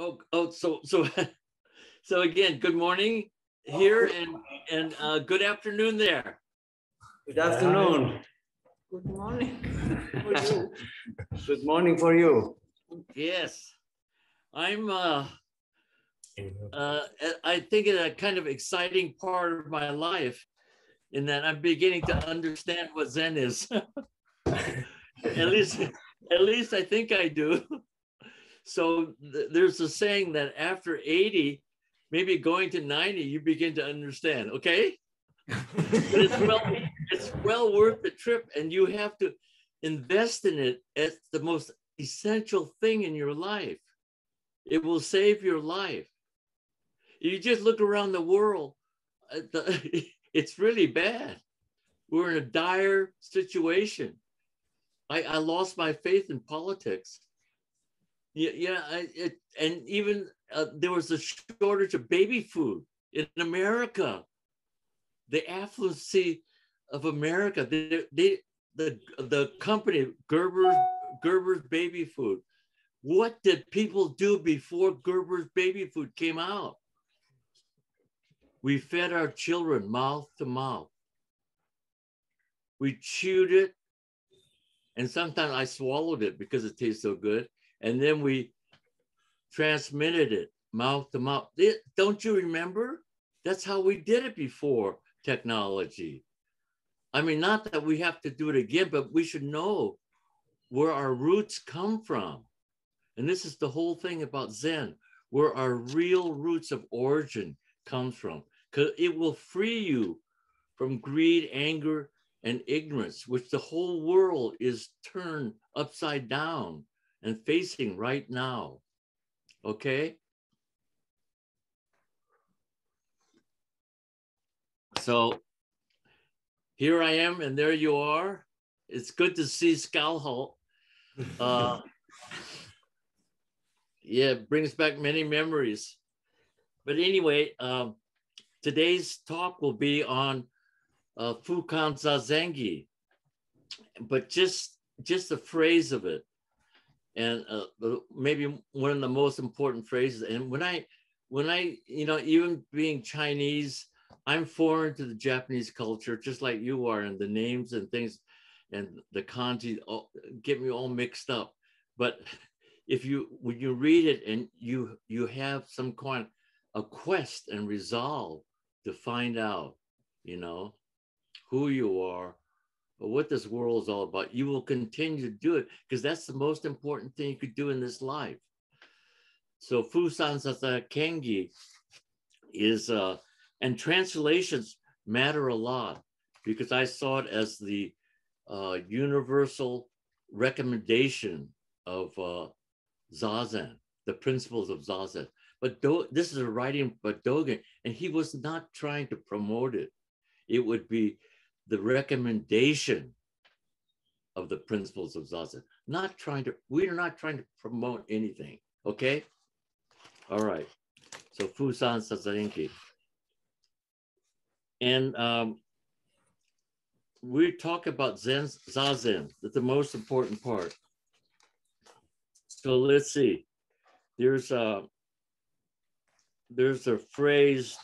Oh, oh, so so so again, good morning here and and uh, good afternoon there. Good afternoon. Good morning. Good morning for you. Yes, I'm. Uh, uh, I think it's a kind of exciting part of my life, in that I'm beginning to understand what Zen is. at least, at least I think I do. So th- there's a saying that after 80, maybe going to 90, you begin to understand. Okay, it's well, it's well worth the trip, and you have to invest in it as the most essential thing in your life. It will save your life. You just look around the world, uh, it's really bad. We're in a dire situation. I, I lost my faith in politics. Yeah, yeah, it, and even uh, there was a shortage of baby food in America. The affluency of America, they, they, the the company Gerber Gerber's baby food. What did people do before Gerber's baby food came out? We fed our children mouth to mouth. We chewed it, and sometimes I swallowed it because it tastes so good. And then we transmitted it mouth to mouth. Don't you remember? That's how we did it before technology. I mean, not that we have to do it again, but we should know where our roots come from. And this is the whole thing about Zen, where our real roots of origin comes from, because it will free you from greed, anger, and ignorance, which the whole world is turned upside down and facing right now. Okay? So here I am, and there you are. It's good to see Skalholt. Uh, yeah, brings back many memories. But anyway, um, today's talk will be on uh, Fukan Zazengi, but just just the phrase of it, and uh, maybe one of the most important phrases. And when I when I you know even being Chinese, I'm foreign to the Japanese culture, just like you are, and the names and things and the kanji all, get me all mixed up. But if you when you read it and you you have some kind of quest and resolve to find out, you know, who you are what this world is all about, you will continue to do it because that's the most important thing you could do in this life. So Fukan Zazengi is uh and translations matter a lot because I saw it as the uh, universal recommendation of uh, Zazen, the principles of Zazen. But Do- this is a writing by Dogen, and he was not trying to promote it. It would be the recommendation of the principles of Zazen, not trying to, we are not trying to promote anything, okay? All right, so Fukan Zazengi. And um, we talk about Zen, Zazen, that's the most important part. So let's see. There's a there's a phrase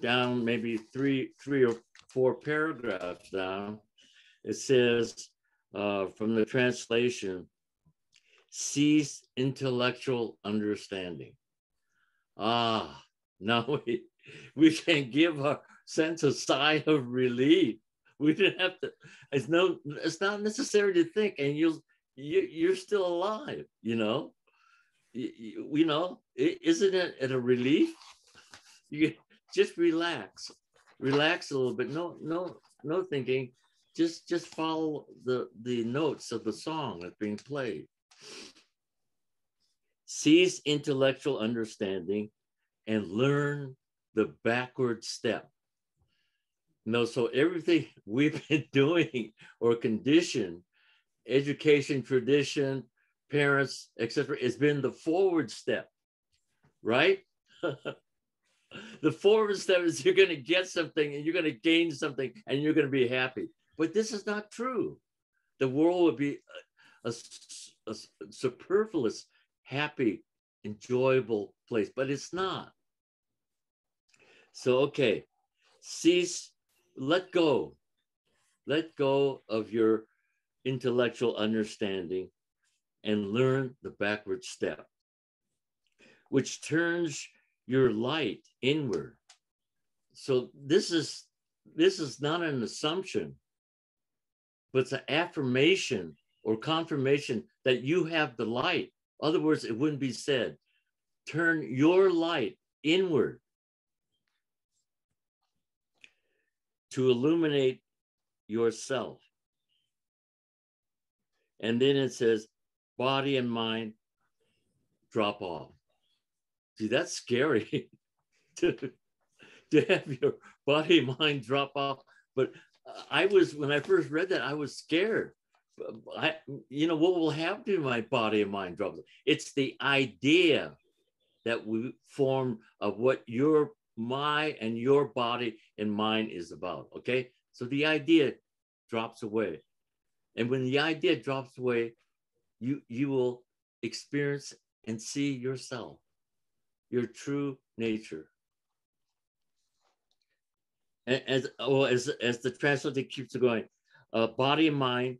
down maybe three three or four paragraphs down. It says uh, from the translation, cease intellectual understanding. Ah, now we we can give a sense a sigh of relief we didn't have to it's no it's not necessary to think and you'll you, you're still alive you know you, you know isn't it a relief you just relax relax a little bit no no no thinking just just follow the the notes of the song that's being played seize intellectual understanding and learn the backward step no, so everything we've been doing or conditioned, education, tradition, parents, etc., has been the forward step, right? the forward step is you're going to get something and you're going to gain something and you're going to be happy. But this is not true. The world would be a, a, a superfluous, happy enjoyable place, but it's not. So, okay, cease, let go. Let go of your intellectual understanding and learn the backward step, which turns your light inward. So this is this is not an assumption, but it's an affirmation or confirmation that you have the light. Other words, it wouldn't be said, turn your light inward to illuminate yourself. And then it says, body and mind drop off. See, that's scary to, to have your body mind drop off. But I was, when I first read that, I was scared. I, you know, what will happen to my body and mind drop? It's the idea that we form of what your, my, and your body and mind is about. Okay. So the idea drops away. And when the idea drops away, you, you will experience and see yourself, your true nature. As, well, as, as the translator keeps going, uh, body and mind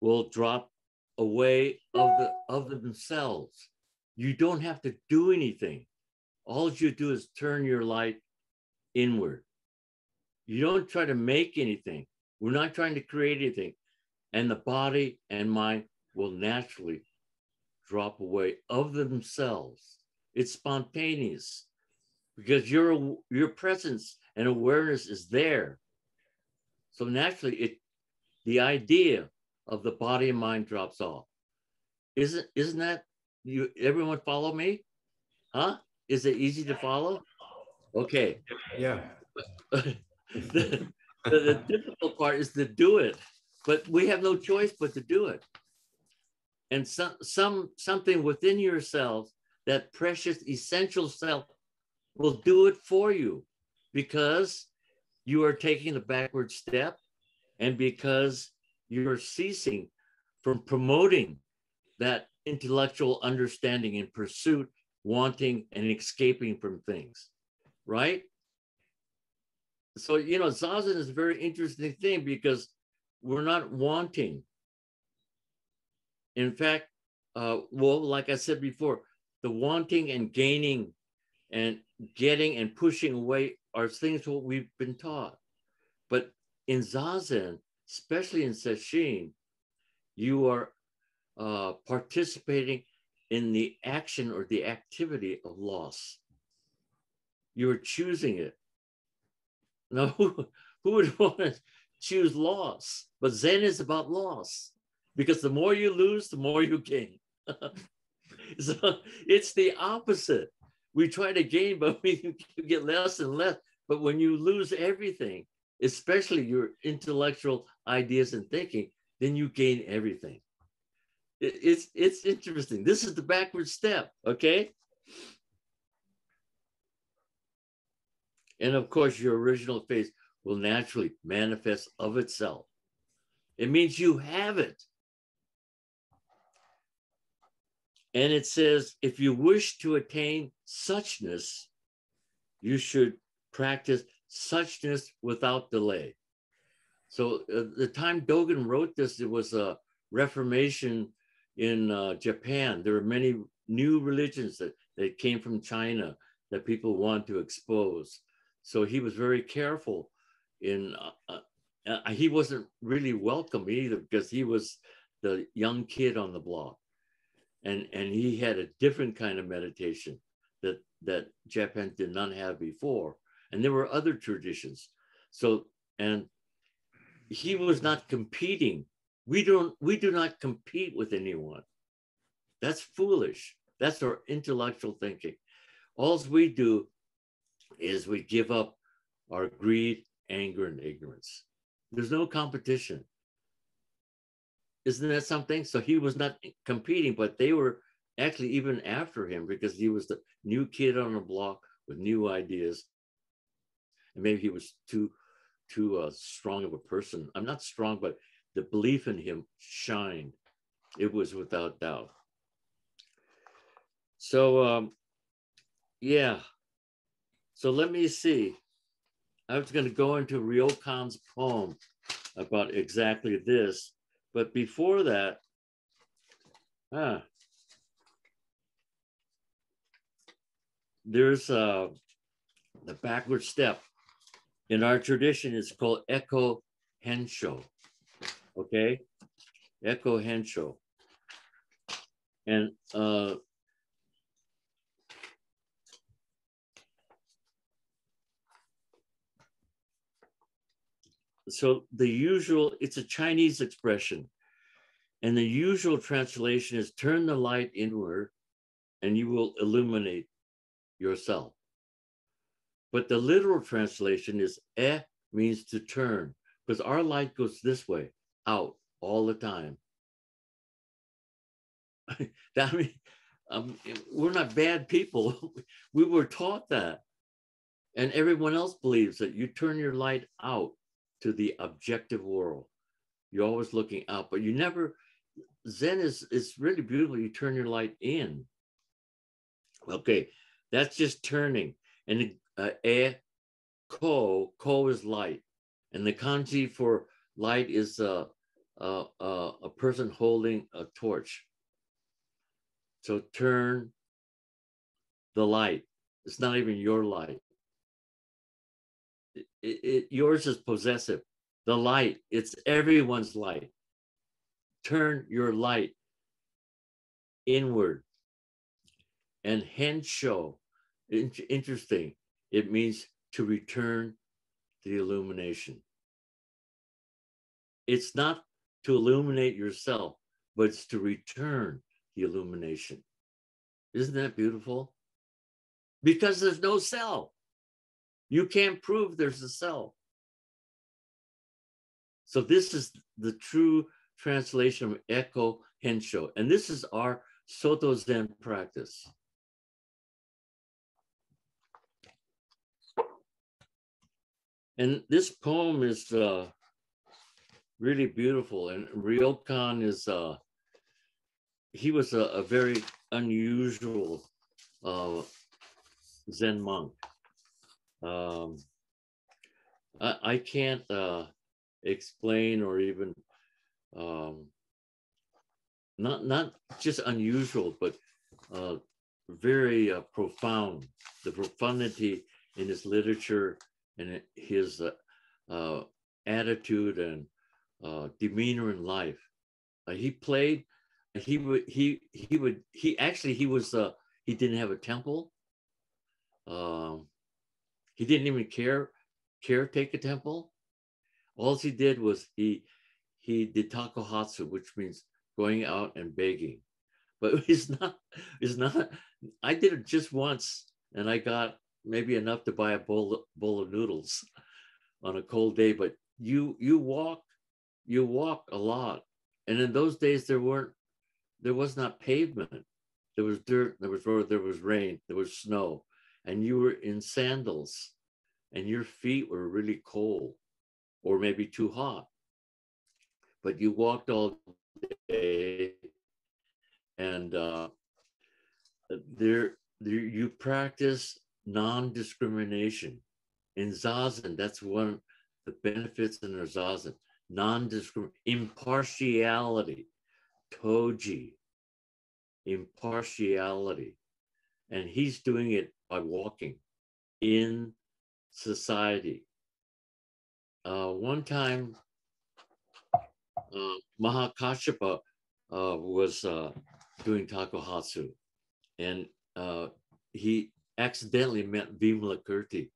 will drop away of, the, of themselves. You don't have to do anything. All you do is turn your light inward. You don't try to make anything. We're not trying to create anything. And the body and mind will naturally drop away of themselves. It's spontaneous because your, your presence and awareness is there. So naturally, it the idea of the body and mind drops off. Isn't isn't that you everyone follow me? Huh? Is it easy to follow? Okay. Yeah. the, the, the difficult part is to do it, but we have no choice but to do it. And some, some something within yourself, that precious essential self, will do it for you because you are taking the backward step and because you're ceasing from promoting that intellectual understanding in pursuit, wanting, and escaping from things, right? so you know zazen is a very interesting thing because we're not wanting in fact uh, well like i said before the wanting and gaining and getting and pushing away are things what we've been taught but in zazen especially in sesshin you are uh, participating in the action or the activity of loss you're choosing it Now, who, who would want to choose loss? But Zen is about loss because the more you lose, the more you gain. so it's the opposite. We try to gain, but we get less and less. But when you lose everything, especially your intellectual ideas and thinking, then you gain everything. It's it's interesting. This is the backward step, okay? And of course, your original face will naturally manifest of itself. It means you have it. And it says, if you wish to attain suchness, you should practice suchness without delay. So uh, the time Dogen wrote this, it was a reformation in uh, Japan. There were many new religions that, that came from China that people want to expose. So he was very careful in, uh, uh, he wasn't really welcome either because he was the young kid on the block. And, and he had a different kind of meditation that, that Japan did not have before. And there were other traditions. So, and he was not competing. We don't, we do not compete with anyone. That's foolish. That's our intellectual thinking. All we do is we give up our greed, anger, and ignorance. There's no competition. Isn't that something? So he was not competing, but they were actually even after him because he was the new kid on the block with new ideas. And maybe he was too too uh, strong of a person. I'm not strong, but the belief in him shined. It was without doubt. So, um, yeah. So let me see. I was going to go into Ryokan's poem about exactly this, but before that, ah, there's uh, the backward step. In our tradition, it's called Eko Hensho. Okay, Eko Hensho. And uh, so the usual, it's a Chinese expression. And the usual translation is turn the light inward and you will illuminate yourself. But the literal translation is eh means to turn because our light goes this way, out all the time. that mean, um, we're not bad people. we were taught that. And everyone else believes that you turn your light out to the objective world. You're always looking out, but you never, Zen is, is really beautiful. You turn your light in. Okay, that's just turning. And uh, ko, ko is light. And the kanji for light is uh, uh, uh, a person holding a torch. So turn the light. It's not even your light. It, it, yours is possessive. The light, it's everyone's light. Turn your light inward. And hensho, interesting, it means to return the illumination. It's not to illuminate yourself, but it's to return the illumination. Isn't that beautiful? Because there's no self. You can't prove there's a self. So this is the true translation of Eko Hensho. And this is our Soto Zen practice. And this poem is uh, really beautiful. And Ryokan is, uh, he was a, a very unusual uh, Zen monk. Um, I, I can't uh, explain or even um, not not just unusual, but uh, very uh, profound. The profundity in his literature and his uh, uh attitude and uh, demeanor in life. Uh, he played. He would. He he would. He actually he was. he didn't have a temple. Um, he didn't even care care take a temple. All he did was he he did takuhatsu, which means going out and begging. But it's not it's not. I did it just once, and I got maybe enough to buy a bowl bowl of noodles on a cold day. But you you walk you walk a lot, and in those days there weren't there was not pavement. There was dirt. There was road. There was rain. There was snow and you were in sandals and your feet were really cold or maybe too hot, but you walked all day and uh, there, there you practice non-discrimination. In zazen that's one of the benefits in zazen. Non-discrimination impartiality. Toji. Impartiality. And he's doing it by walking in society. Uh, one time, uh, uh, was uh, doing takuhatsu, and uh, he accidentally met Vimalakirti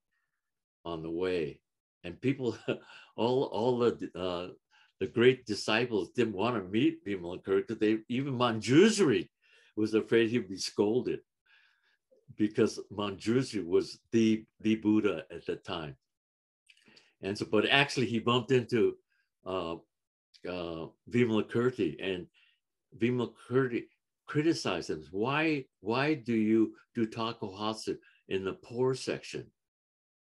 on the way, and people, all all the uh, the great disciples didn't want to meet Vimalakirti. They even Manjusri was afraid he'd be scolded because Manjushri was the the Buddha at the time. And so, but actually, he bumped into uh, uh, Vimalakirti, and Vimalakirti criticized him. Why why do you do takuhatsu in the poor section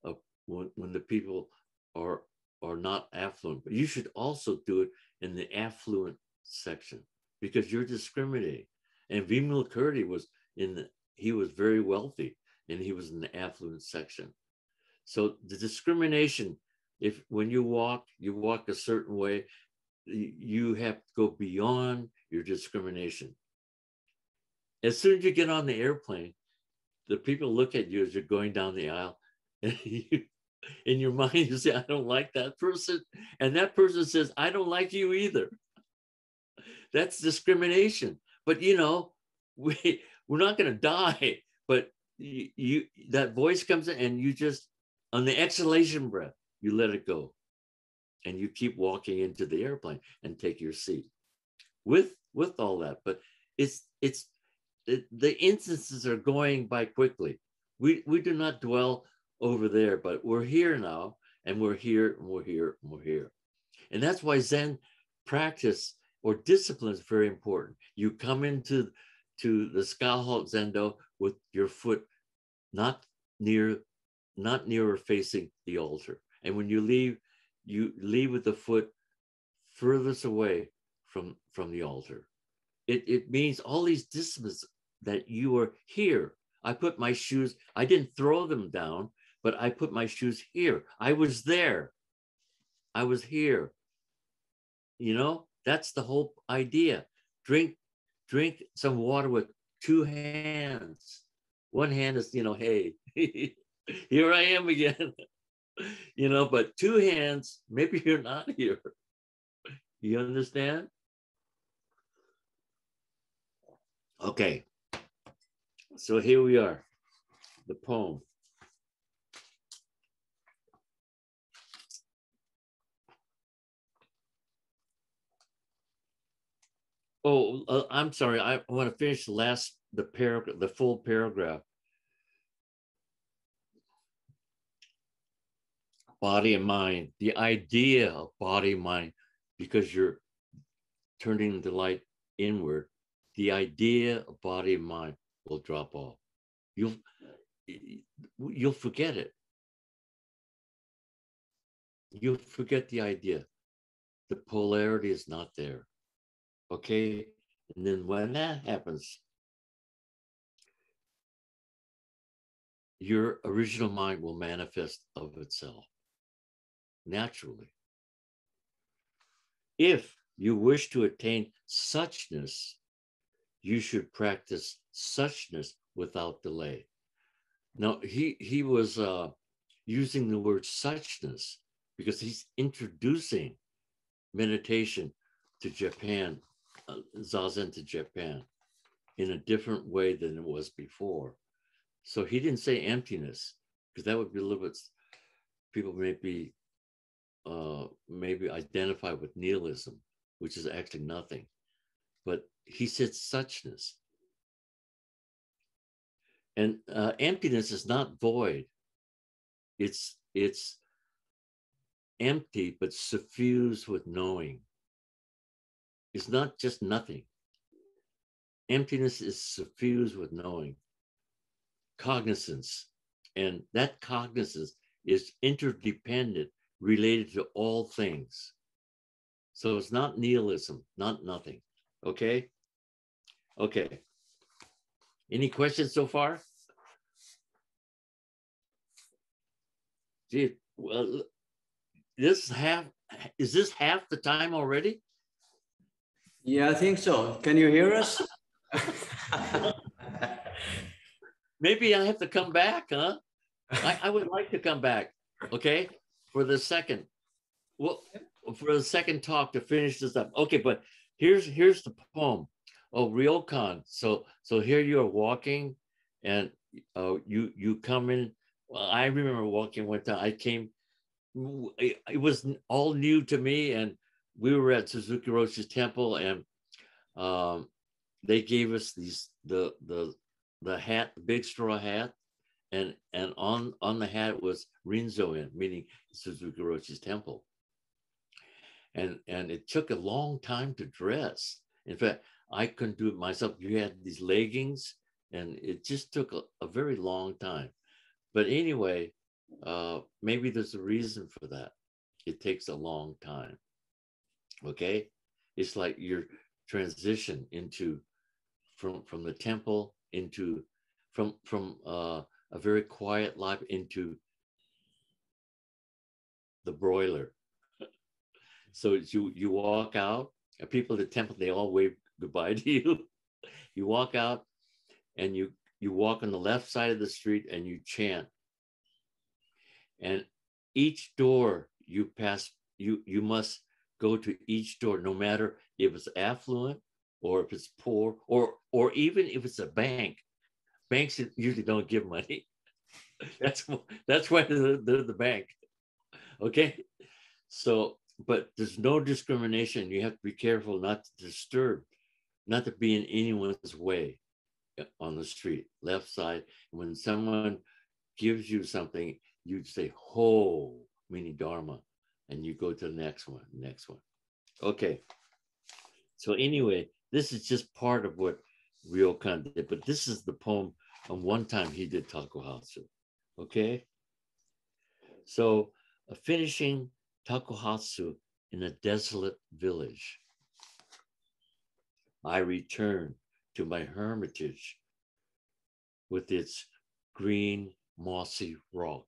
of when, when the people are are not affluent? But you should also do it in the affluent section because you're discriminating. And Vimalakirti was in the he was very wealthy and he was in the affluent section. So the discrimination, if when you walk, you walk a certain way, you have to go beyond your discrimination. As soon as you get on the airplane, the people look at you as you're going down the aisle, and you, in your mind you say, "I don't like that person," and that person says, "I don't like you either." That's discrimination. But you know, we we're not going to die. But you, you that voice comes in, and you just on the exhalation breath, you let it go, and you keep walking into the airplane and take your seat with with all that. But it's it's it, the instances are going by quickly. We we do not dwell over there, but we're here now, and we're here, and we're here, and we're here, and that's why Zen practice or discipline is very important. You come into to the Skaha Zendo with your foot not near, not nearer facing the altar. And when you leave, you leave with the foot furthest away from, from the altar. It, it means all these disciplines that you are here. I put my shoes, I didn't throw them down, but I put my shoes here. I was there. I was here. You know, that's the whole idea. Drink, drink some water with two hands. One hand is, you know, hey, here I am again. you know, but two hands, maybe you're not here. You understand? Okay. So here we are, the poem. Oh, uh, I'm sorry. I want to finish the last the paragraph, the full paragraph. Body and mind, the idea of body and mind, because you're turning the light inward, the idea of body and mind will drop off. You'll you'll forget it. You'll forget the idea. The polarity is not there. Okay. And then when that happens, your original mind will manifest of itself naturally. If you wish to attain suchness, you should practice suchness without delay. Now, he, he was uh, using the word suchness because he's introducing meditation to Japan zazen to Japan in a different way than it was before. So he didn't say emptiness because that would be a little bit. People may be uh, maybe identify with nihilism, which is actually nothing. But he said suchness. And uh, emptiness is not void. It's it's empty but suffused with knowing is not just nothing. Emptiness is suffused with knowing, cognizance, and that cognizance is interdependent, related to all things. So it's not nihilism, not nothing. Okay? Okay. Any questions so far? Gee, well, this half is this half the time already? Yeah, I think so. Can you hear us? Maybe I have to come back, huh? I, I would like to come back, okay, for the second. Well, for the second talk to finish this up. Okay, but here's here's the poem. Oh, Ryokan. So so here you are walking, and uh, you you come in. Well, I remember walking one time. I came. It was all new to me, and we were at Suzuki Roshi's temple and um, they gave us these the the the hat, the big straw hat, and and on on the hat was Rinso-in, meaning Suzuki Roshi's temple. And and it took a long time to dress. In fact, I couldn't do it myself. You had these leggings, and it just took a, a very long time. But anyway, uh, maybe there's a reason for that. It takes a long time. Okay. It's like your transition into from from the temple into from from uh, a very quiet life into the broiler. So you you walk out, people at the temple they all wave goodbye to you. You walk out, and you you walk on the left side of the street and you chant. And each door you pass, you you must go to each door, no matter if it's affluent or if it's poor, or or even if it's a bank. Banks usually don't give money. that's that's why they're, they're the bank. Okay, so but there's no discrimination. You have to be careful not to disturb, not to be in anyone's way uh, on the street, left side. When someone gives you something, you'd say ho, meaning dharma, and you go to the next one, next one. Okay. So anyway, this is just part of what Ryokan did, but this is the poem on one time he did Takuhatsu. Okay. So finishing Takuhatsu in a desolate village. I return to my hermitage with its green mossy rock.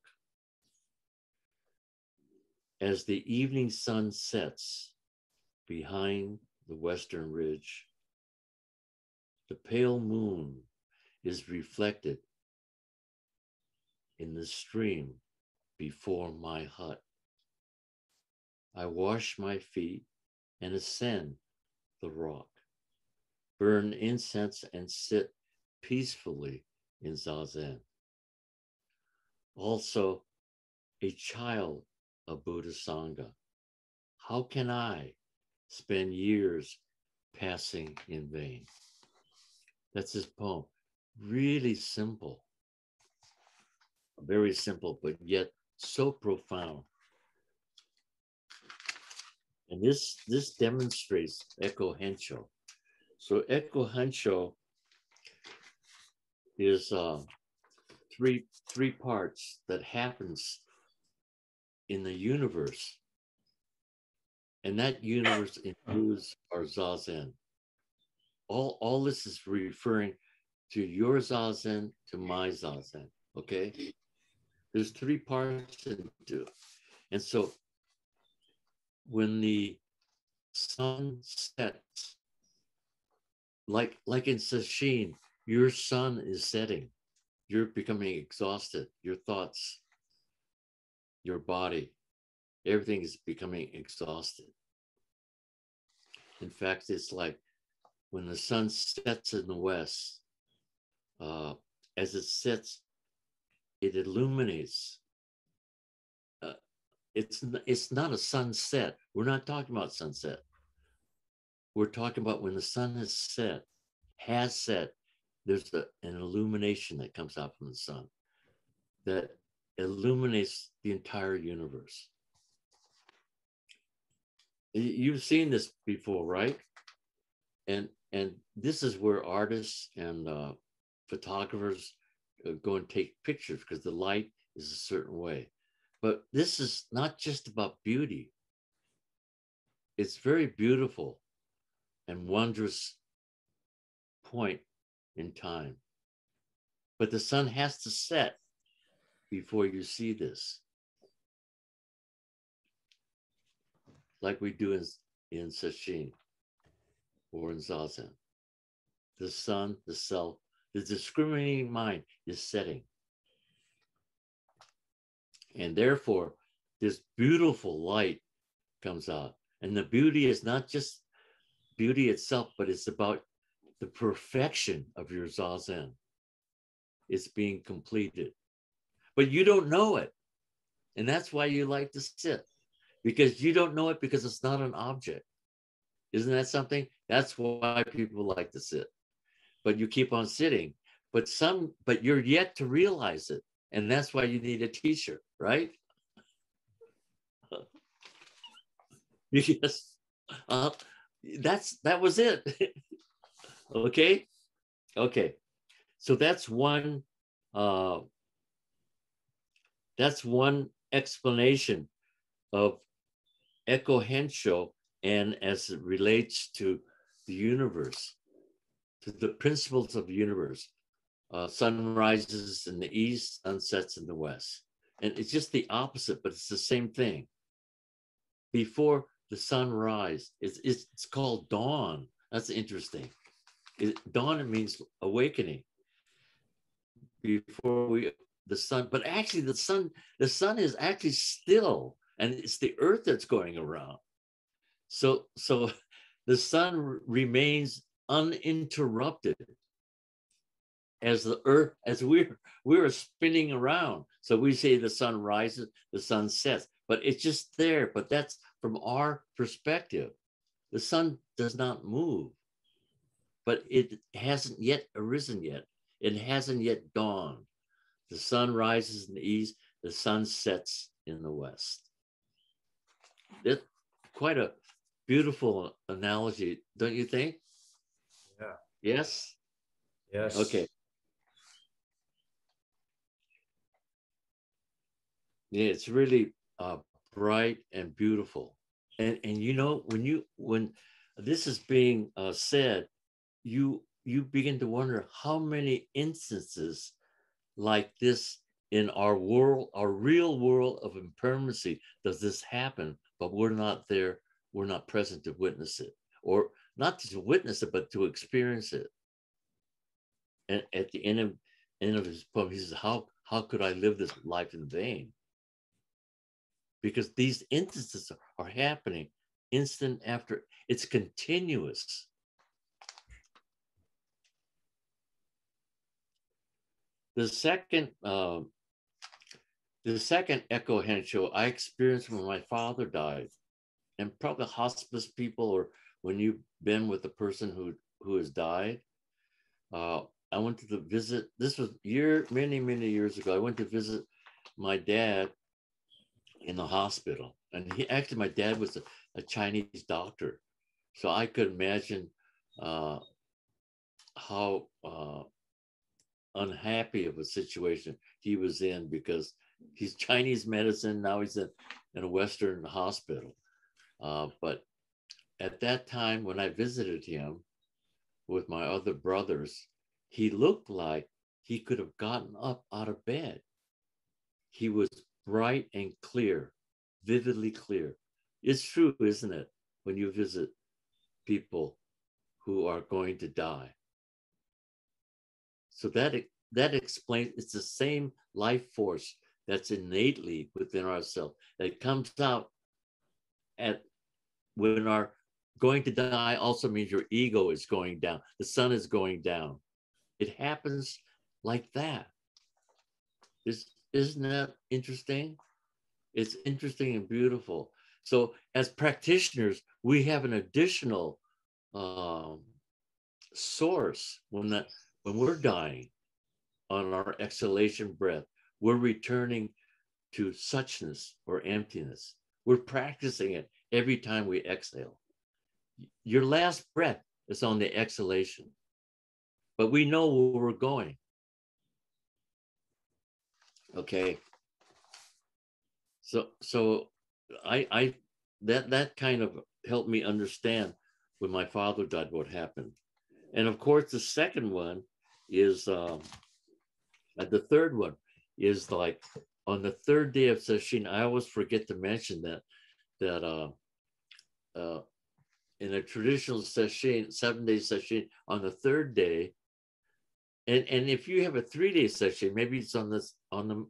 As the evening sun sets behind the western ridge, the pale moon is reflected in the stream before my hut. I wash my feet and ascend the rock, burn incense and sit peacefully in Zazen. Also, a child of Buddha Sangha. How can I spend years passing in vain? That's his poem. Really simple. Very simple, but yet so profound. And this this demonstrates Eko Hensho. So Eko Hensho is uh, three three parts that happens in the universe, and that universe uh-huh. includes our zazen. All all this is referring to your zazen to my zazen. Okay, there's three parts to into, and so when the sun sets, like like in Sesshin, your sun is setting. You're becoming exhausted. Your thoughts, your body, everything is becoming exhausted. In fact, it's like when the sun sets in the west, uh, as it sets, it illuminates. Uh, it's it's not a sunset. We're not talking about sunset. We're talking about when the sun has set, has set, there's a, an illumination that comes out from the sun that illuminates the entire universe. You've seen this before, right? And and this is where artists and uh, photographers uh, go and take pictures because the light is a certain way. But this is not just about beauty. It's very beautiful and wondrous point in time. But the sun has to set before you see this. Like we do in, in Sesshin or in Zazen. The sun, the self, the discriminating mind is setting. And therefore, this beautiful light comes out. And the beauty is not just beauty itself, but it's about the perfection of your zazen is being completed. But you don't know it. And that's why you like to sit because you don't know it because it's not an object. Isn't that something? That's why people like to sit. But you keep on sitting, but some, but you're yet to realize it. And that's why you need a t-shirt, right? yes. Uh, that's that was it. Okay. Okay. So that's one. Uh, that's one explanation of Eko Hensho and as it relates to the universe, to the principles of the universe. uh, sun rises in the east, sunsets in the west. And it's just the opposite, but it's the same thing. Before the sunrise, it's, it's, it's called dawn. That's interesting. It, dawn means awakening. Before we the sun, but actually the sun, the sun is actually still, and it's the earth that's going around. So, so the sun remains uninterrupted as the earth, as we're we're spinning around. So we say the sun rises, the sun sets, but it's just there. But that's from our perspective. The sun does not move, but it hasn't yet arisen yet. It hasn't yet dawned. The sun rises in the east, the sun sets in the west. It's quite a beautiful analogy, don't you think? Yeah. Yes? Yes. Okay. Yeah, it's really uh, bright and beautiful. And and you know when you when this is being uh, said, you you begin to wonder how many instances like this in our world, our real world of impermanency, does this happen? But we're not there. We're not present to witness it, or not to witness it, but to experience it. And at the end of end of his poem, he says, "How how could I live this life in vain?" because these instances are happening instant after it's continuous the second uh, the second Eko Hensho i experienced when my father died and probably hospice people or when you've been with a person who who has died uh, i went to the visit this was year many many years ago i went to visit my dad in the hospital. And he actually, my dad was a, a Chinese doctor. So I could imagine uh, how uh, unhappy of a situation he was in because he's Chinese medicine. Now he's in, in a Western hospital. Uh, but at that time, when I visited him with my other brothers, he looked like he could have gotten up out of bed. He was bright and clear, vividly clear. It's true, isn't it, when you visit people who are going to die? So that that explains it's the same life force that's innately within ourselves that comes out at when our going to die also means your ego is going down the sun is going down it happens like that Is isn't that interesting? It's interesting and beautiful. So, as practitioners, we have an additional um, source when that when we're dying on our exhalation breath, we're returning to suchness or emptiness. We're practicing it every time we exhale. Your last breath is on the exhalation, but we know where we're going. Okay. So so I I that that kind of helped me understand when my father died what happened. And of course the second one is um uh, the third one is like on the third day of sesshin. I always forget to mention that that uh uh in a traditional sesshin, seven day sesshin, on the third day, and and if you have a three day sesshin, maybe it's on this on the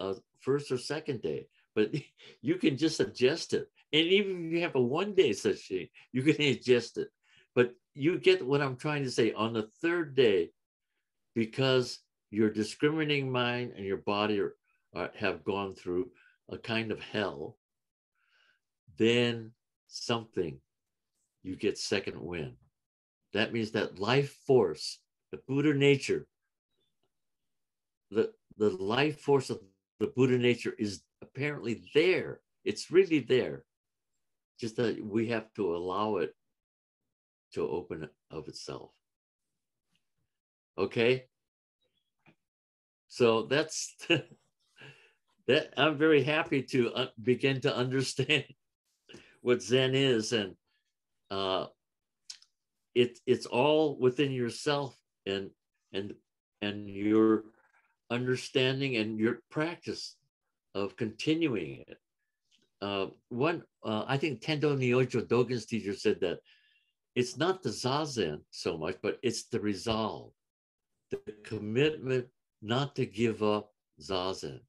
uh, first or second day, but you can just adjust it. And even if you have a one day sesshin, you can adjust it. But you get what I'm trying to say on the third day, because your discriminating mind and your body are, are, have gone through a kind of hell, then something you get second wind. That means that life force the Buddha nature, the, the life force of the Buddha nature is apparently there. It's really there. Just that we have to allow it to open of itself. Okay? So that's that I'm very happy to uh, begin to understand what Zen is and uh, it, it's all within yourself and and and your understanding and your practice of continuing it. Uh, one, uh, I think Tendo Nyojo Dogen's teacher said that it's not the zazen so much, but it's the resolve, the commitment not to give up zazen.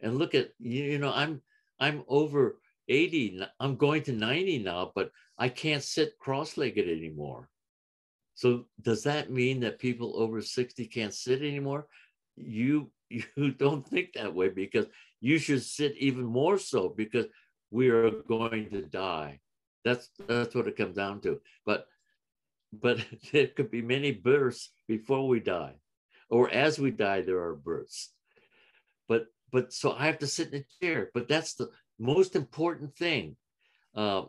And look at you, know, I'm I'm over 80, I'm going to 90 now, but I can't sit cross-legged anymore. So does that mean that people over 60 can't sit anymore? You you don't think that way because you should sit even more so because we are going to die. That's that's what it comes down to. But but there could be many births before we die, or as we die, there are births. But but so I have to sit in a chair. But that's the most important thing. Uh,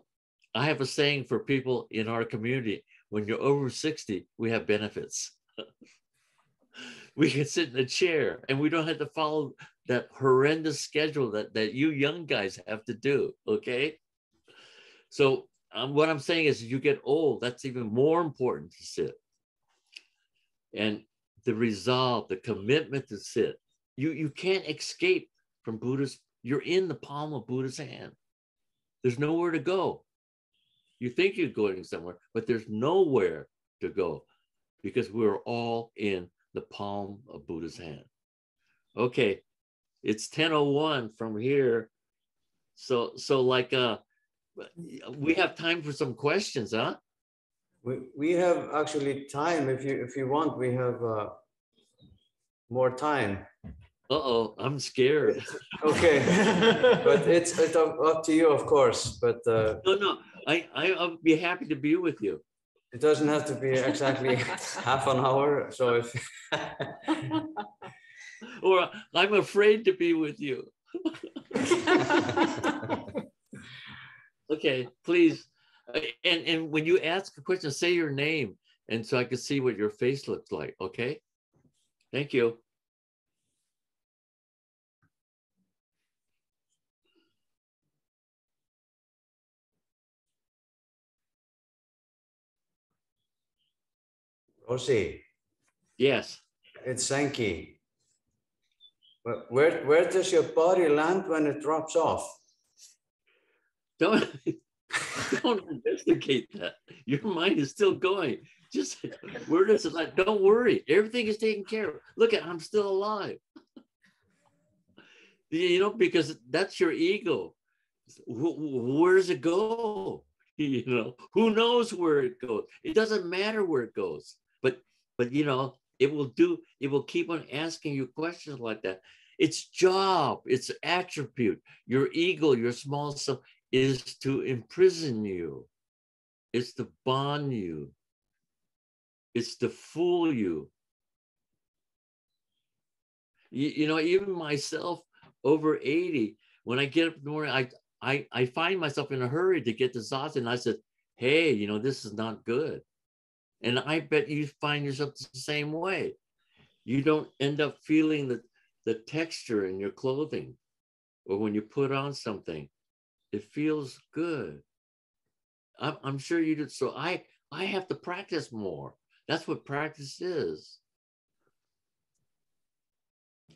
I have a saying for people in our community: when you're over sixty, we have benefits. we can sit in a chair, and we don't have to follow that horrendous schedule that that you young guys have to do. Okay so um, what I'm saying is, you get old, that's even more important to sit. And the resolve, the commitment to sit. You you can't escape from Buddha's. You're in the palm of Buddha's hand. There's nowhere to go. You think you're going somewhere, but there's nowhere to go because we're all in the palm of Buddha's hand. Okay, it's 10:01 from here. So so like uh we have time for some questions, huh? We, we have actually time. If you if you want, we have uh, more time. Uh oh, I'm scared. okay, but it's it's up to you, of course. But uh, no, no, I I'll be happy to be with you. It doesn't have to be exactly half an hour. So if or I'm afraid to be with you. Okay, please. Uh, and and when you ask a question, say your name, and so I can see what your face looks like. Okay. Thank you. Roshi. Yes. It's Sankey. Where, where does your body land when it drops off? Don't don't investigate that. Your mind is still going. Just where does it like? Don't worry. Everything is taken care of. Look at I'm still alive. you know, because that's your ego. Where does it go? You know, who knows where it goes? It doesn't matter where it goes. But but you know, it will do, it will keep on asking you questions like that. It's job, it's attribute, your ego, your small self is to imprison you, it's to bond you, it's to fool you. You, you know, even myself over 80, when I get up in the morning, I, I, I find myself in a hurry to get to zazen. And I said, hey, you know, this is not good. And I bet you find yourself the same way. You don't end up feeling the, the texture in your clothing or when you put on something. It feels good. I'm, I'm sure you did. So I, I have to practice more. That's what practice is.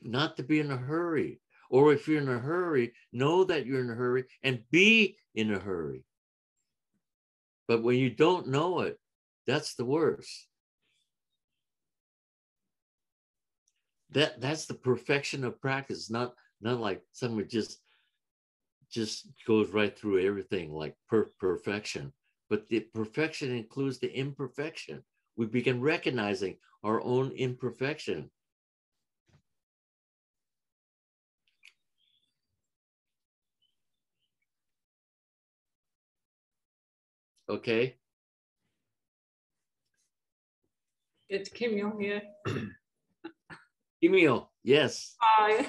Not to be in a hurry. Or if you're in a hurry, know that you're in a hurry and be in a hurry. But when you don't know it, that's the worst. That that's the perfection of practice, not not like someone just just goes right through everything like per- perfection. But the perfection includes the imperfection. We begin recognizing our own imperfection. Okay. It's Kim Young here. Kimyo, yes. Hi.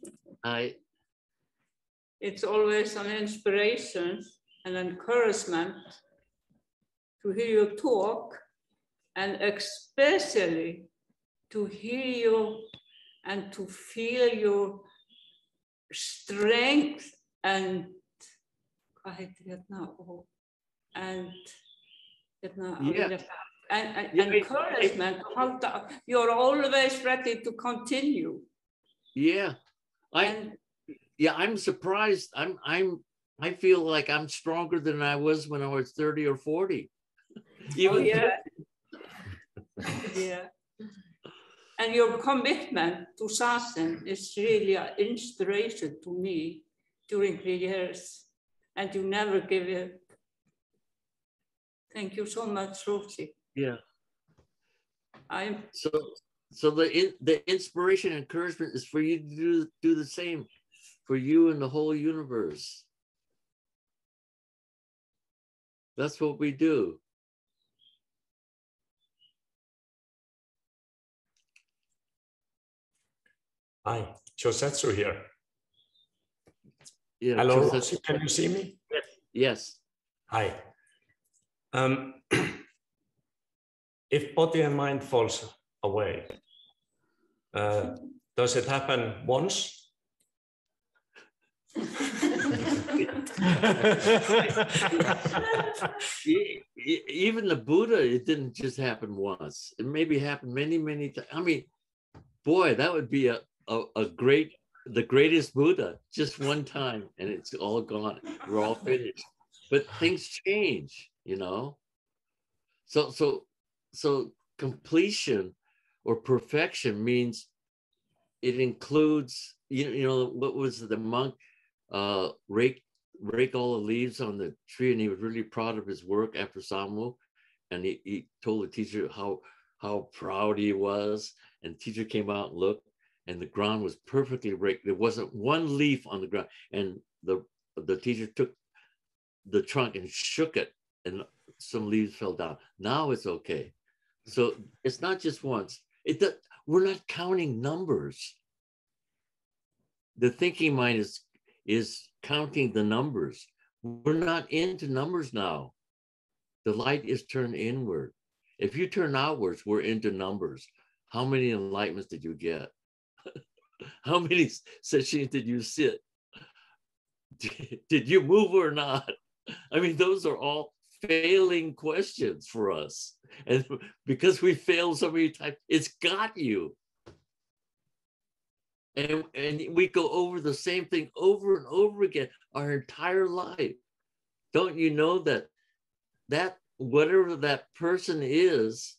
Hi it's always an inspiration and encouragement to hear you talk and especially to hear you and to feel your strength and heter det nu? And yeah. and, and Yeah, encouragement. How to, you're always ready to continue. Yeah. I and yeah, I'm surprised. I'm I'm I feel like I'm stronger than I was when I was 30 or 40. oh, yeah, yeah. And your commitment to zazen is really an inspiration to me during the years, and you never give up. Thank you so much, Roshi. yeah. I'm So so the in, the inspiration and encouragement is for you to do, do the same for you and the whole universe. That's what we do. Hi, Josetsu here. Yeah. Hello, can you see me? Yes. Hi. Um, if body and mind falls away, uh, does it happen once? E- e- even the Buddha, it didn't just happen once. It maybe happened many, many times. I mean, boy, that would be a, a, a great, the greatest Buddha, just one time and it's all gone. We're all finished. But things change, you know? So, so, so completion or perfection means it includes, you, you know, what was the monk uh, rake rake all the leaves on the tree and he was really proud of his work after Samu. And he, he told the teacher how how proud he was. And the teacher came out and looked and the ground was perfectly raked. There wasn't one leaf on the ground. And the the teacher took the trunk and shook it and some leaves fell down. Now it's okay. So it's not just once. It does, we're not counting numbers. The thinking mind is is counting the numbers. We're not into numbers now. The light is turned inward. If you turn outwards, we're into numbers. How many enlightenments did you get? How many sesshins did you sit? Did you move or not? I mean, those are all failing questions for us. And because we fail so many times, it's got you and, and we go over the same thing over and over again our entire life. Don't you know that that whatever that person is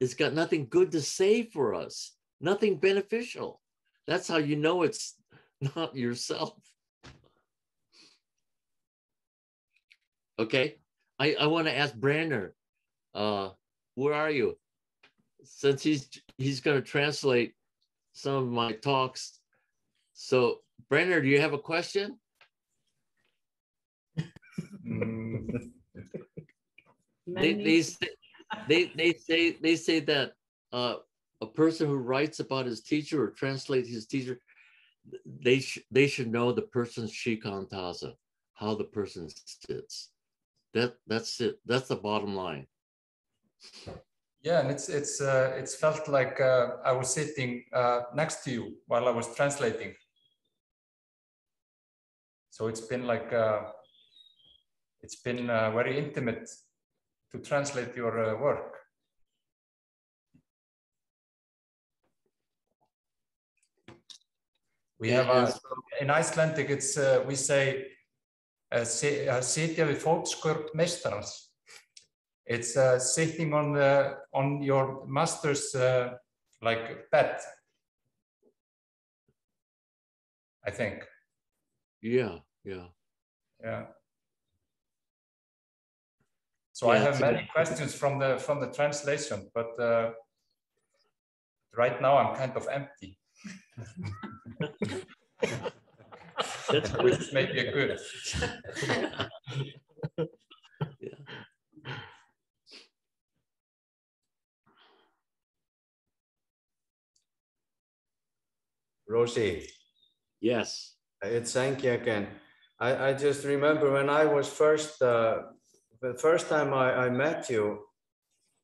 it's got nothing good to say for us nothing beneficial. That's how you know it's not yourself. Okay i i want to ask Brander, uh where are you? Since he's he's going to translate some of my talks so, Brenner, do you have a question? Mm, They, they, say, they, they say they say that uh, a person who writes about his teacher or translates his teacher, they sh- they should know the person's shikantaza, how the person sits. That that's it. That's the bottom line. Yeah, and it's it's uh, it's felt like uh, I was sitting uh, next to you while I was translating. So it's been like uh, it's been uh, very intimate to translate your uh, work. We have a, in Icelandic, it's uh, we say si- sitja við fótskör meistarans. It's uh, sitting on the on your master's uh, like bed. I think. Yeah, yeah. Yeah. So I have it's a many questions from the from the translation, but uh, right now I'm kind of empty. Which may be a good. Yeah. Roshi, Yes. It's Sankey again. I, I just remember when I was first, uh, the first time I, I met you,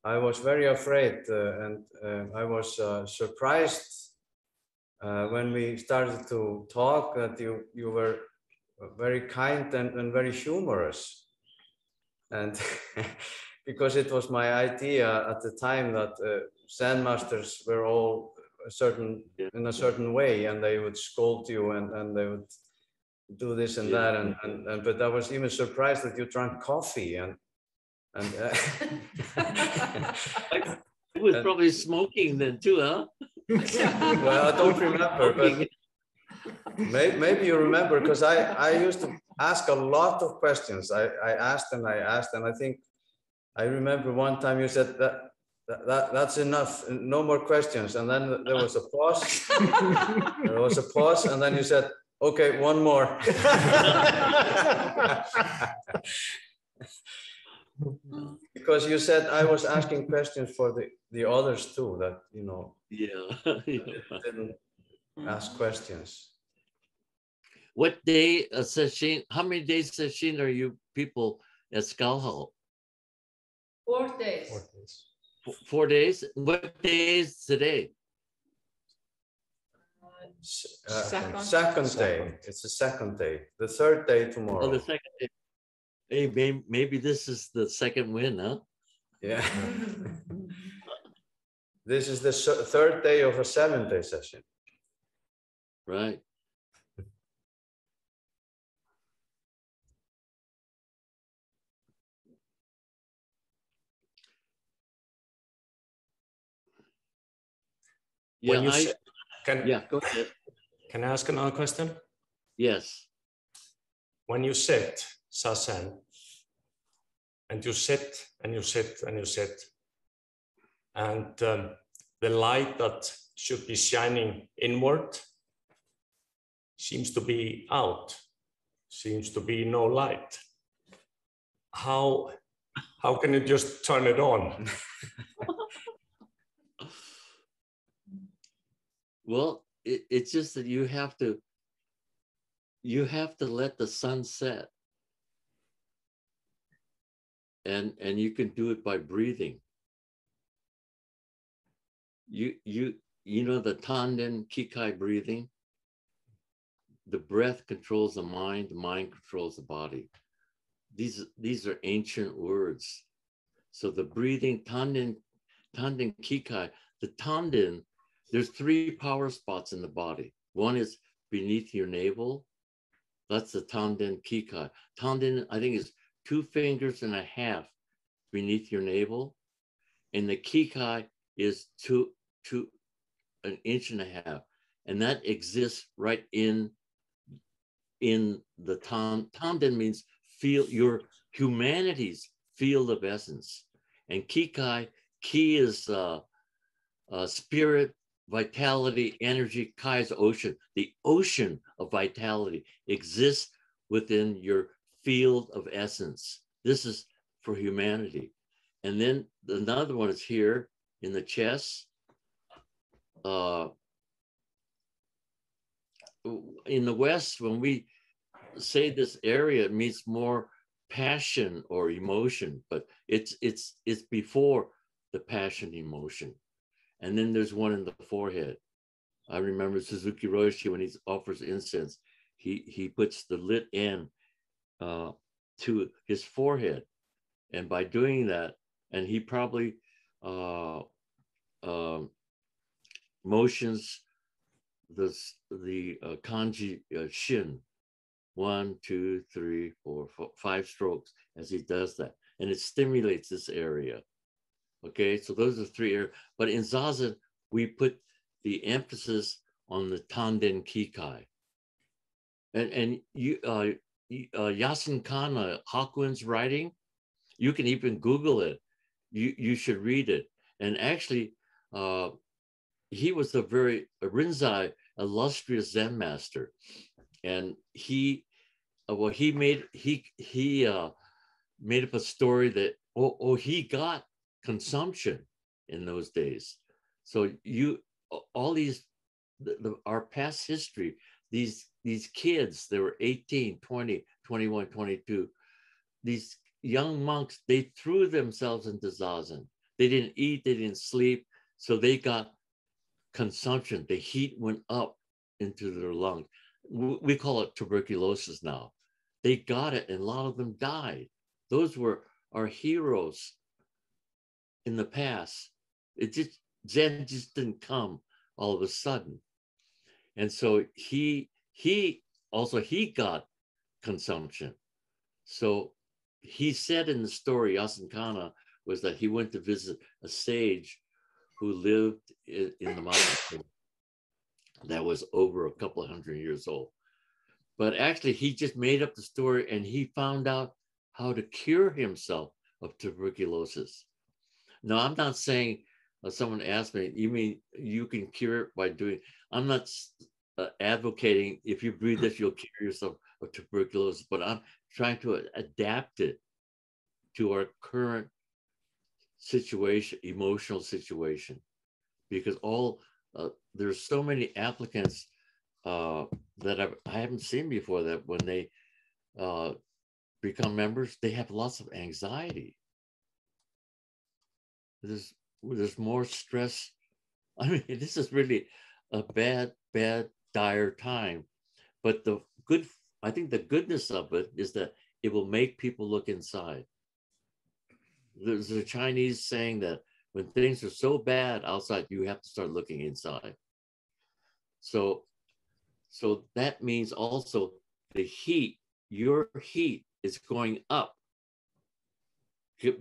I was very afraid uh, and uh, I was uh, surprised uh, when we started to talk that you, you were very kind and, and very humorous. And because it was my idea at the time that uh, Zen masters were all a certain Yeah. in a certain way, and they would scold you and and they would do this and Yeah. that, and, and and but I was even surprised that you drank coffee and and. Uh, It was And- probably smoking then too, huh? well, I don't remember, but Smoking. May- Maybe you remember, because I, I used to ask a lot of questions. I, I asked and I asked, and I think I remember one time you said that, that, that that's enough, no more questions. And then there was a pause. There was a pause, and then you said, okay, one more. Because you said I was asking questions for the, the others too, that, you know, Yeah. didn't ask questions. What day, uh, sesshin, how many days session are you people at Skálholt? Four days. Four days. F- Four days? What day is today? Uh, Second. Second day, it's the second day, the third day Oh, tomorrow. the second day. Hey, maybe, maybe this is the second win, huh? Yeah. This is the third day of a seven day sesshin. Right. Yeah, When you I, sit, can, yeah, go ahead. can I ask another question? Yes, When you sit zazen, and you sit and you sit and you sit, and um, the light that should be shining inward seems to be out, seems to be no light. How how can you just turn it on? well, it, it's just that you have to, you have to let the sun set. And, and you can do it by breathing. You, you, you know, the Tanden Kikai breathing, the breath controls the mind, the mind controls the body. These, these are ancient words. So the breathing, Tanden, Tanden Kikai, the Tanden, there's three power spots in the body. One is beneath your navel. That's the Tanden Kikai. Tanden, I think, is two fingers and a half beneath your navel. And the Kikai is two, two, an inch and a half. And that exists right in, in the Tan. Tanden means feel your humanity's field of essence. And Kikai, Ki is uh, uh, spirit, vitality, energy, Kai's ocean. The ocean of vitality exists within your field of essence. This is for humanity. And then another one is here in the chest. Uh, in the West, when we say this area, it means more passion or emotion, but it's it's it's before the passion emotion. And then there's one in the forehead. I remember Suzuki Roshi when he offers incense, he he puts the lit end uh, to his forehead, and by doing that, and he probably uh, um motions the the uh, kanji uh, shin, one, two, three, four, four, five strokes as he does that, and it stimulates this area. Okay, so those are three areas. But in Zazen, we put the emphasis on the Tanden Kikai. And, and you, uh, uh, Yasen Kanna, uh, Hakuin's writing, you can even Google it. You, you should read it. And actually, uh, he was a very, Rinzai, illustrious Zen master. And he, uh, well, he made, he, he uh, made up a story that, oh, oh, he got consumption in those days. So you all these the, the, our past history, these these kids, they were 18, 20, 21, 22. These young monks, they threw themselves into zazen. They didn't eat, they didn't sleep, so they got consumption. The heat went up into their lungs. We call it tuberculosis now. They got it, and a lot of them died. Those were our heroes in the past. It just Zen just didn't come all of a sudden. And so he he also he got consumption. So he said in the story, Yasen Kanna was that he went to visit a sage who lived in, in the mountain that was over a couple of hundred years old. But actually, he just made up the story and he found out how to cure himself of tuberculosis. Now, I'm not saying uh, someone asked me, you mean you can cure it by doing, I'm not uh, advocating if you breathe this, you'll cure yourself of tuberculosis, but I'm trying to adapt it to our current situation, emotional situation, because all uh, there's so many applicants uh, that I've, I haven't seen before that when they uh, become members, they have lots of anxiety. There's there's more stress. I mean, this is really a bad, bad, dire time. But the good, I think the goodness of it is that it will make people look inside. There's a Chinese saying that when things are so bad outside, you have to start looking inside. So, so that means also the heat, your heat is going up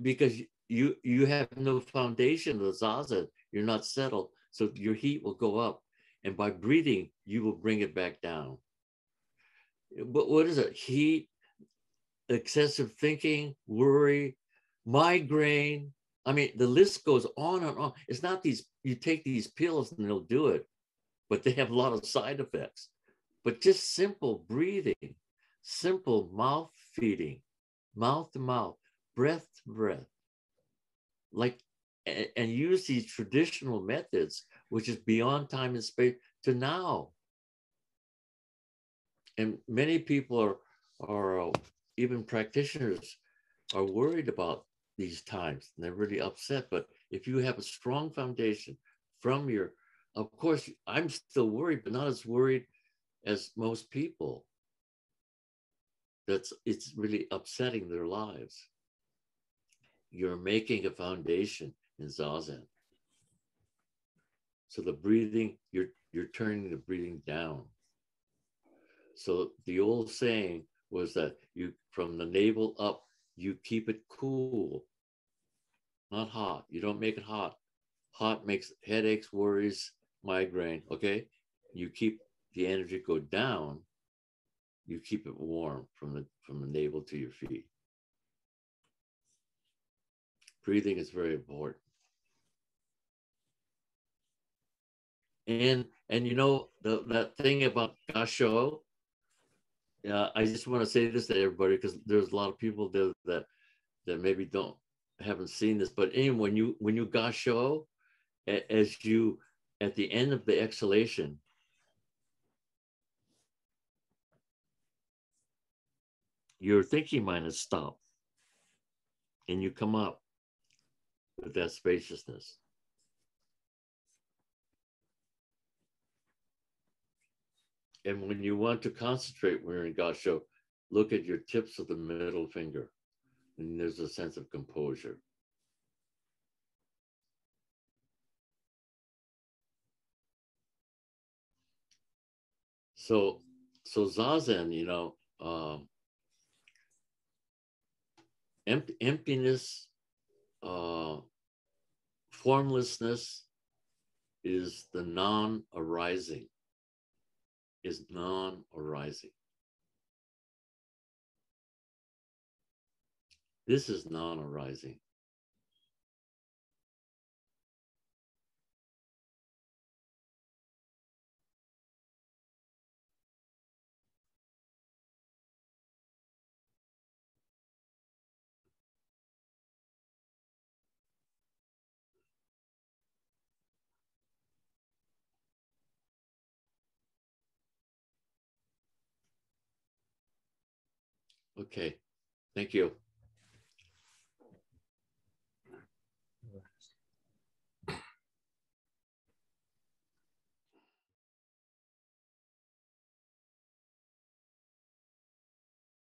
because you you have no foundation the zazen. You're not settled, so your heat will go up, and by breathing, you will bring it back down. But what is it? Heat, excessive thinking, worry, migraine. I mean, the list goes on and on. It's not these, you take these pills and they'll do it, but they have a lot of side effects. But just simple breathing, simple mouth feeding, mouth to mouth, breath to breath, like, and use these traditional methods, which is beyond time and space, to now. And many people are, are uh, even practitioners are worried about these times and they're really upset. But if you have a strong foundation from your, of course, I'm still worried, but not as worried as most people. That's it's really upsetting their lives. You're making a foundation in Zazen. So the breathing, you're you're turning the breathing down. So the old saying was that you from the navel up you keep it cool, not hot. You don't make it hot. Hot makes headaches, worries, migraine. Okay. You keep the energy go down. You keep it warm from the from the navel to your feet. Breathing is very important. And and you know the, that thing about gasho, yeah, I just want to say this to everybody because there's a lot of people there that that maybe don't haven't seen this. But anyway, when you when you gasho, as you at the end of the exhalation, your thinking mind is stopped, and you come up with that spaciousness. And when you want to concentrate when you're in Gasho, look at your tips of the middle finger. And there's a sense of composure. So, so Zazen, you know, um, emptiness, uh, formlessness is the non-arising is non-arising. This is non-arising. Okay, thank you.